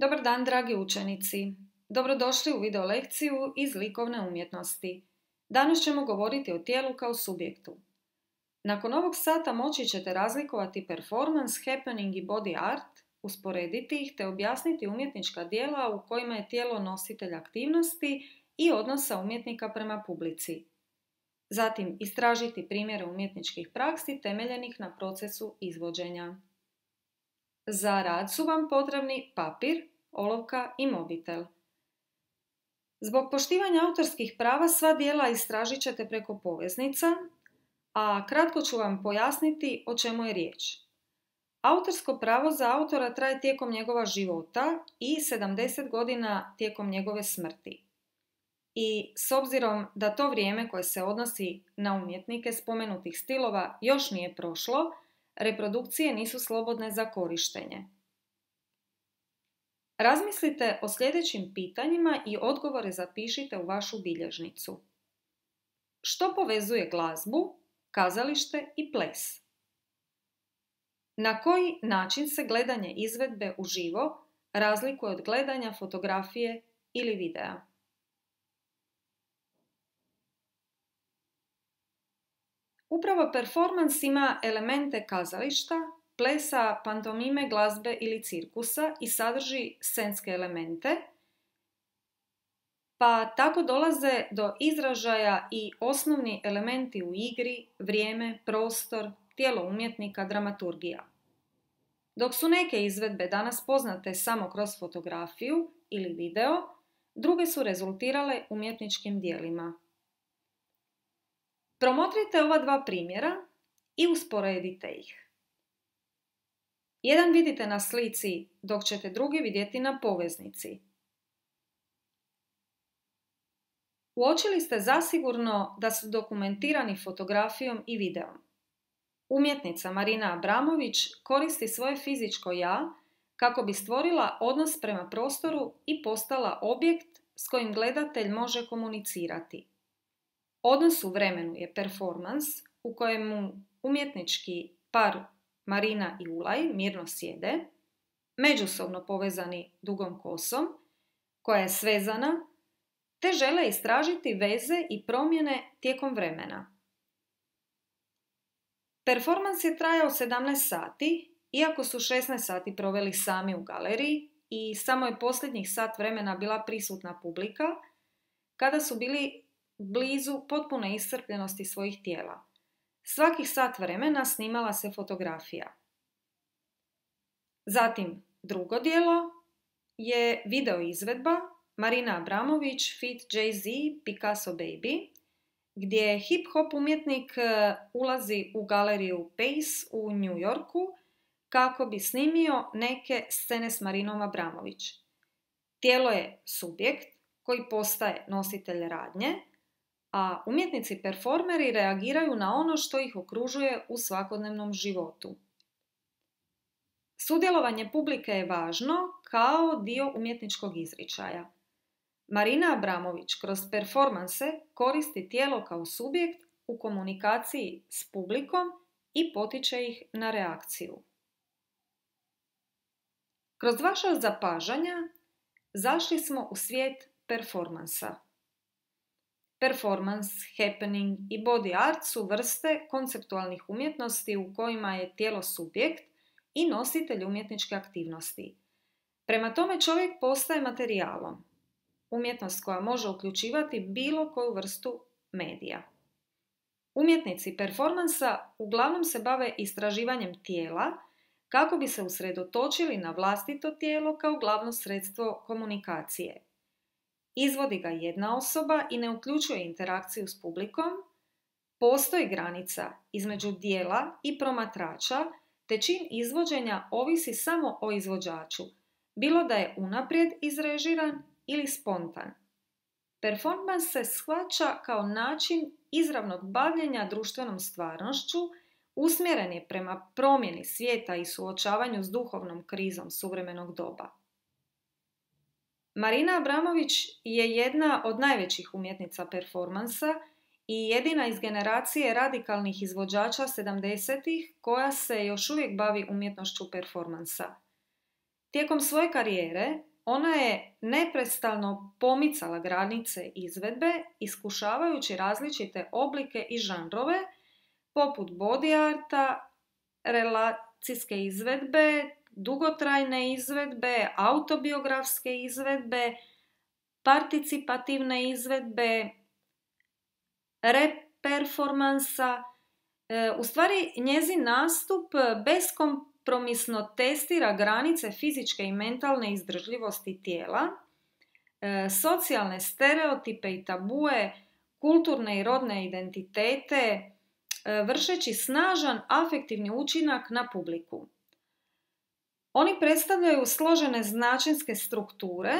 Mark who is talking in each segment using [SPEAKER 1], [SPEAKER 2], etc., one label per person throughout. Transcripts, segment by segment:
[SPEAKER 1] Dobar dan, dragi učenici. Dobrodošli u video lekciju iz likovne umjetnosti. Danas ćemo govoriti o tijelu kao subjektu. Nakon ovog sata moći ćete razlikovati performance, happening i body art, usporediti ih te objasniti umjetnička dijela u kojima je tijelo nositelj aktivnosti i odnosa umjetnika prema publici. Zatim istražiti primjere umjetničkih praksi temeljenih na procesu izvođenja. Za rad su vam potrebni papir, olovka i mobitel. Zbog poštivanja autorskih prava sva dijela istražit ćete preko poveznica, a kratko ću vam pojasniti o čemu je riječ. Autorsko pravo za autora traje tijekom njegova života i 70 godina tijekom njegove smrti. I s obzirom da to vrijeme koje se odnosi na umjetnike spomenutih stilova još nije prošlo, reprodukcije nisu slobodne za korištenje. Razmislite o sljedećim pitanjima i odgovore zapišite u vašu bilježnicu. Što povezuje glazbu, kazalište i ples? Na koji način se gledanje izvedbe uživo razlikuje od gledanja fotografije ili videa? Upravo performans ima elemente kazališta, plesa, pantomime, glazbe ili cirkusa i sadrži scenske elemente, pa tako dolaze do izražaja i osnovni elementi u igri, vrijeme, prostor, tijelo umjetnika, dramaturgija. Dok su neke izvedbe danas poznate samo kroz fotografiju ili video, druge su rezultirale umjetničkim dijelima. Promotrite ova dva primjera i usporedite ih. Jedan vidite na slici, dok ćete drugi vidjeti na poveznici. Uočili ste zasigurno da su dokumentirani fotografijom i videom. Umjetnica Marina Abramović koristi svoje fizičko ja kako bi stvorila odnos prema prostoru i postala objekt s kojim gledatelj može komunicirati. Odnos u vremenu je performans u kojemu umjetnički par Marina i Ulaj mirno sjede, međusobno povezani dugom kosom, koja je svezana, te žele istražiti veze i promjene tijekom vremena. Performans je trajao 17 sati, iako su 16 sati proveli sami u galeriji i samo je posljednjih sat vremena bila prisutna publika, kada su bili blizu potpune iscrpljenosti svojih tijela. Svakih sat vremena snimala se fotografija. Zatim, drugo dijelo je video izvedba Marina Abramović fit Jay-Z Picasso Baby, gdje hip-hop umjetnik e, ulazi u galeriju Pace u New Yorku kako bi snimio neke scene s Marinom Abramović. Tijelo je subjekt koji postaje nositelj radnje, a umjetnici performeri reagiraju na ono što ih okružuje u svakodnevnom životu. Sudjelovanje publike je važno kao dio umjetničkog izričaja. Marina Abramović kroz performanse koristi tijelo kao subjekt u komunikaciji s publikom i potiče ih na reakciju. Kroz vaša zapažanja zašli smo u svijet performansa. Performance, happening i body art su vrste konceptualnih umjetnosti u kojima je tijelo subjekt i nositelj umjetničke aktivnosti. Prema tome čovjek postaje materijalom, umjetnost koja može uključivati bilo koju vrstu medija. Umjetnici performansa uglavnom se bave istraživanjem tijela kako bi se usredotočili na vlastito tijelo kao glavno sredstvo komunikacije. Izvodi ga jedna osoba i ne uključuje interakciju s publikom, postoji granica između dijela i promatrača te čin izvođenja ovisi samo o izvođaču, bilo da je unaprijed izrežiran ili spontan. Performans se shvaća kao način izravnog bavljenja društvenom stvarnošću, usmjeren je prema promjeni svijeta i suočavanju s duhovnom krizom suvremenog doba. Marina Abramović je jedna od najvećih umjetnica performansa i jedina iz generacije radikalnih izvođača 70-ih koja se još uvijek bavi umjetnošću performansa. Tijekom svoje karijere ona je neprestalno pomicala granice izvedbe, iskušavajući različite oblike i žanrove, poput body arta, relacijske izvedbe, dugotrajne izvedbe, autobiografske izvedbe, participativne izvedbe, reperformansa. E, u stvari, njezin nastup beskompromisno testira granice fizičke i mentalne izdržljivosti tijela, e, socijalne stereotipe i tabue, kulturne i rodne identitete, e, vršeći snažan afektivni učinak na publiku. Oni predstavljaju složene značinske strukture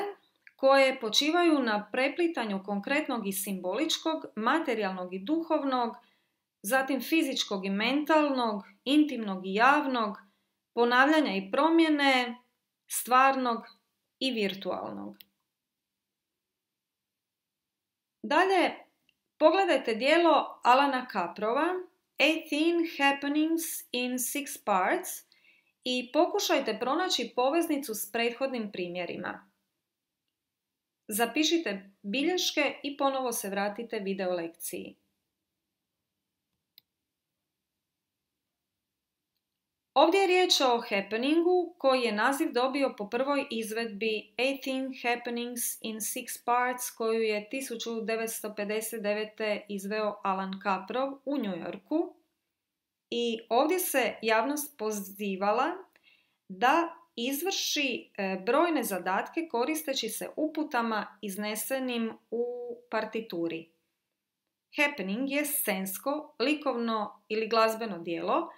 [SPEAKER 1] koje počivaju na preplitanju konkretnog i simboličkog, materijalnog i duhovnog, zatim fizičkog i mentalnog, intimnog i javnog, ponavljanja i promjene, stvarnog i virtualnog. Dalje, pogledajte dijelo Alana Kaprova, 18 Happenings in Six Parts i pokušajte pronaći poveznicu s prethodnim primjerima. Zapišite bilješke i ponovo se vratite video lekciji. Ovdje je riječ o happeningu koji je naziv dobio po prvoj izvedbi 18 Happenings in Six Parts koju je 1959. izveo Alan Kaprov u New Yorku. I ovdje se javnost pozivala da izvrši e, brojne zadatke koristeći se uputama iznesenim u partituri. Happening je scensko, likovno ili glazbeno dijelo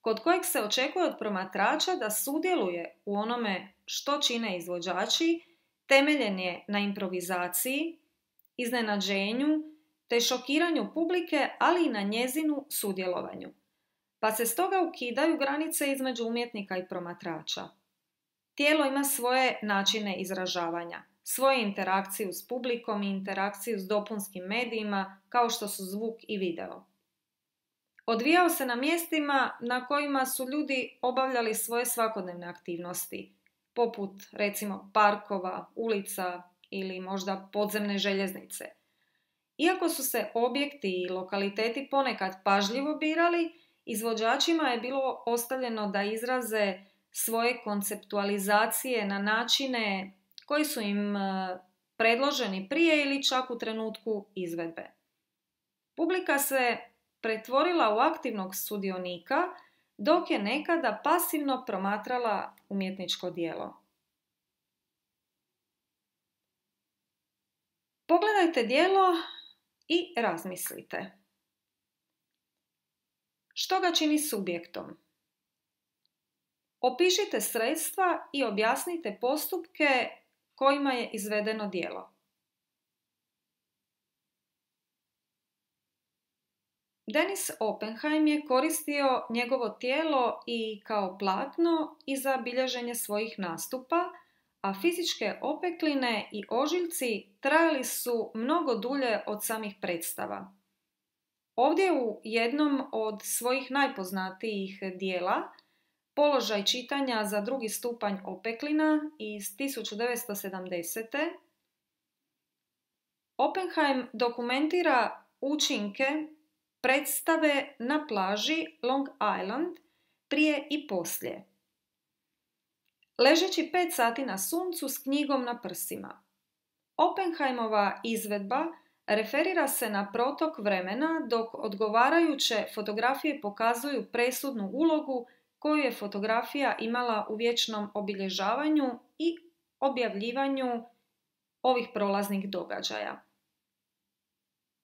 [SPEAKER 1] kod kojeg se očekuje od promatrača da sudjeluje u onome što čine izvođači, temeljen je na improvizaciji, iznenađenju te šokiranju publike, ali i na njezinu sudjelovanju. Pa se stoga ukidaju granice između umjetnika i promatrača. Tijelo ima svoje načine izražavanja, svoje interakciju s publikom i interakciju s dopunskim medijima kao što su zvuk i video. Odvijao se na mjestima na kojima su ljudi obavljali svoje svakodnevne aktivnosti, poput recimo parkova, ulica ili možda podzemne željeznice. Iako su se objekti i lokaliteti ponekad pažljivo birali, izvođačima je bilo ostavljeno da izraze svoje konceptualizacije na načine koji su im e, predloženi prije ili čak u trenutku izvedbe. Publika se pretvorila u aktivnog sudionika dok je nekada pasivno promatrala umjetničko dijelo. Pogledajte dijelo i razmislite. Što ga čini subjektom? Opišite sredstva i objasnite postupke kojima je izvedeno djelo. Denis Oppenheim je koristio njegovo tijelo i kao platno i za bilježenje svojih nastupa, a fizičke opekline i ožiljci trajali su mnogo dulje od samih predstava. Ovdje u jednom od svojih najpoznatijih dijela Položaj čitanja za drugi stupanj opeklina iz 1970. Oppenheim dokumentira učinke predstave na plaži Long Island prije i poslije. Ležeći pet sati na suncu s knjigom na prsima. Oppenheimova izvedba referira se na protok vremena dok odgovarajuće fotografije pokazuju presudnu ulogu koju je fotografija imala u vječnom obilježavanju i objavljivanju ovih prolaznih događaja.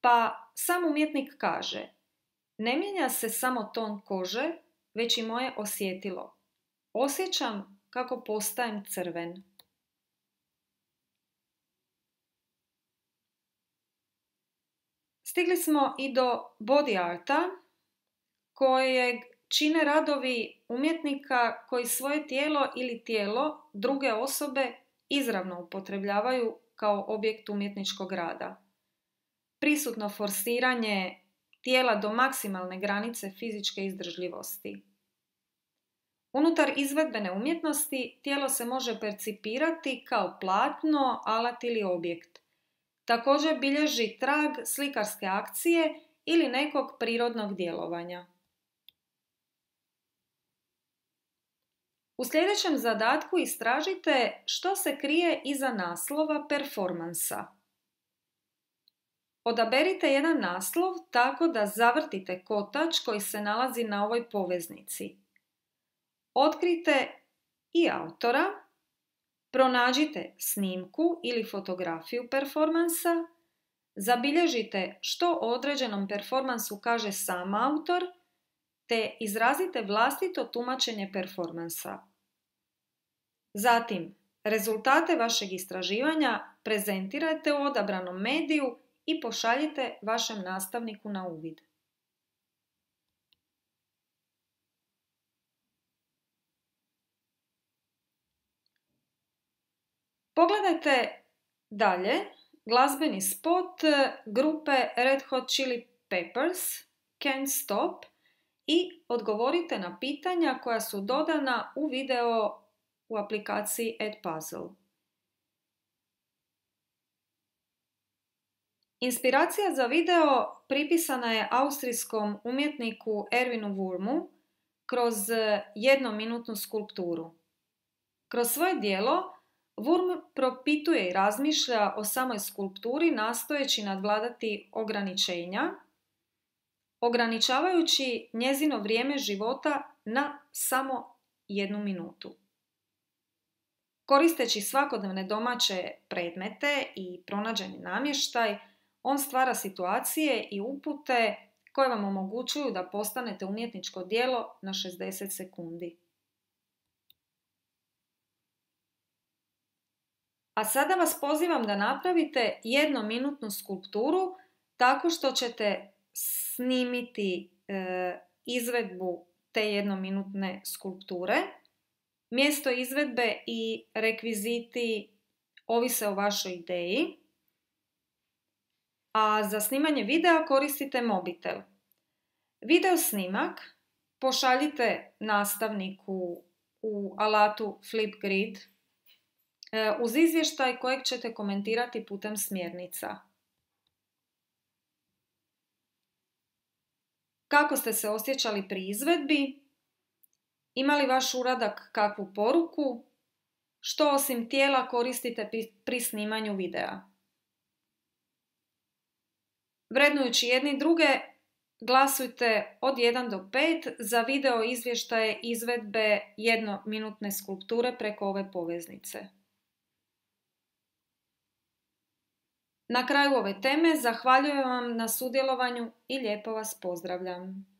[SPEAKER 1] Pa sam umjetnik kaže, ne mijenja se samo ton kože, već i moje osjetilo. Osjećam kako postajem crven. Stigli smo i do body arta, kojeg čine radovi umjetnika koji svoje tijelo ili tijelo druge osobe izravno upotrebljavaju kao objekt umjetničkog rada. Prisutno forsiranje tijela do maksimalne granice fizičke izdržljivosti. Unutar izvedbene umjetnosti tijelo se može percipirati kao platno, alat ili objekt. Također bilježi trag slikarske akcije ili nekog prirodnog djelovanja. U sljedećem zadatku istražite što se krije iza naslova performansa. Odaberite jedan naslov tako da zavrtite kotač koji se nalazi na ovoj poveznici. Otkrite i autora, pronađite snimku ili fotografiju performansa, zabilježite što o određenom performansu kaže sam autor, te izrazite vlastito tumačenje performansa. Zatim, rezultate vašeg istraživanja prezentirajte u odabranom mediju i pošaljite vašem nastavniku na uvid. Pogledajte dalje glazbeni spot grupe Red Hot Chili Peppers Can't Stop i odgovorite na pitanja koja su dodana u video u aplikaciji Edpuzzle. Inspiracija za video pripisana je austrijskom umjetniku Erwinu Wurmu kroz jednominutnu skulpturu. Kroz svoje dijelo Wurm propituje i razmišlja o samoj skulpturi nastojeći nadvladati ograničenja, ograničavajući njezino vrijeme života na samo jednu minutu. Koristeći svakodnevne domaće predmete i pronađeni namještaj, on stvara situacije i upute koje vam omogućuju da postanete umjetničko djelo na 60 sekundi. A sada vas pozivam da napravite jednominutnu skulpturu tako što ćete snimiti e, izvedbu te jednominutne skulpture. Mjesto izvedbe i rekviziti ovise o vašoj ideji. A za snimanje videa koristite mobitel. Video snimak pošaljite nastavniku u alatu Flipgrid uz izvještaj kojeg ćete komentirati putem smjernica. Kako ste se osjećali pri izvedbi? Ima li vaš uradak kakvu poruku? Što osim tijela koristite pri snimanju videa? Vrednujući jedni druge, glasujte od 1 do 5 za video izvještaje izvedbe jednominutne skulpture preko ove poveznice. Na kraju ove teme zahvaljujem vam na sudjelovanju i lijepo vas pozdravljam.